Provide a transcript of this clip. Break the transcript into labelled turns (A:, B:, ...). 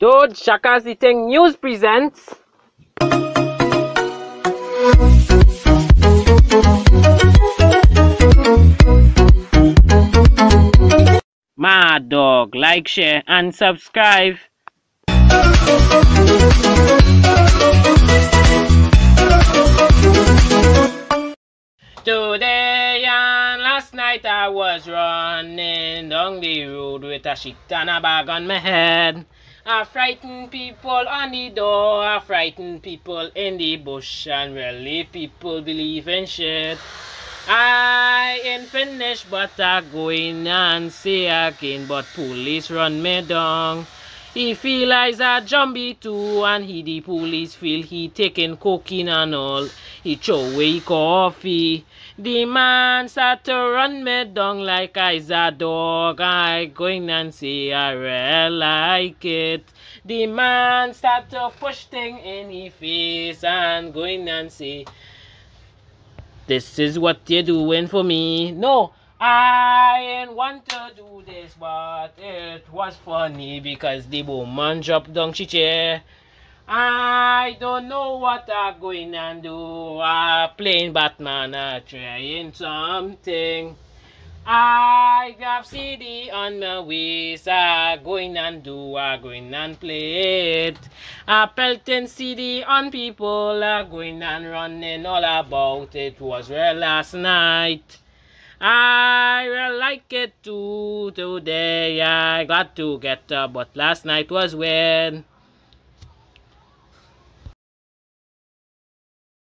A: Toad Shaka Sitting News presents. Mad Dog, like, share, and subscribe. Today and last night I was running down the road with a shit and a bag on my head. I frighten people on the door, I frighten people in the bush, and really people believe in shit. I ain't finished, but I go in and say again, but police run me down. He feel I's a jumbie too, and he the police feel he taking cocaine and all. He throw away coffee. The man start to run me down like I's a dog. I going and say I really like it. The man start to push thing in his face and going and say, This is what you're doing for me. No, I ain't want to do this, but it was funny because the woman dropped down she chair. I don't know what I'm going and do. I'm playing Batman, I'm trying something. I got CD on my waist, I'm going and do, I'm going and play it. I pelting CD on people, I going and running all about it. Was real last night. I will like it too today. I got to get up, but last night was weird.